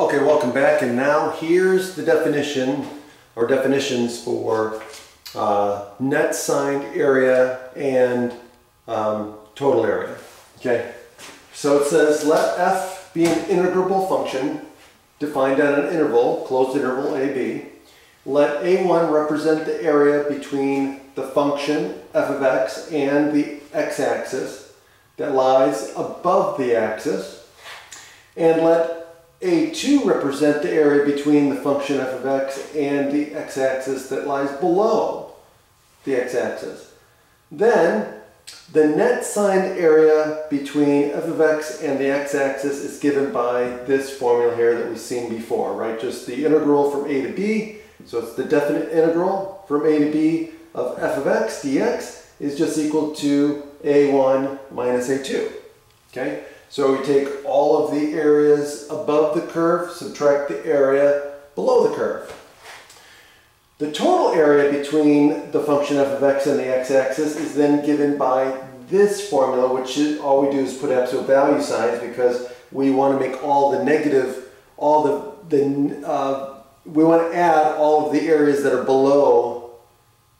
Okay, welcome back, and now here's the definition or definitions for uh, net signed area and um, total area. Okay, so it says let f be an integrable function defined at an interval, closed interval ab. Let a1 represent the area between the function f of x and the x-axis that lies above the axis. And let a2 represent the area between the function f of x and the x-axis that lies below the x-axis. Then the net signed area between f of x and the x-axis is given by this formula here that we've seen before, right? Just the integral from a to b. So it's the definite integral from a to b of f of x dx is just equal to a1 minus a2. Okay? So we take all of the areas above the curve, subtract the area below the curve. The total area between the function f of x and the x-axis is then given by this formula, which is, all we do is put absolute value signs because we want to make all the negative, all the, the uh, we want to add all of the areas that are below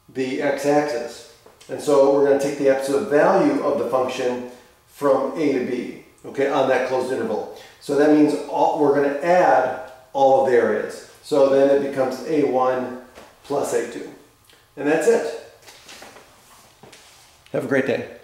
the x-axis. And so we're going to take the absolute value of the function from a to b okay, on that closed interval. So that means all, we're going to add all of the areas. So then it becomes A1 plus A2. And that's it. Have a great day.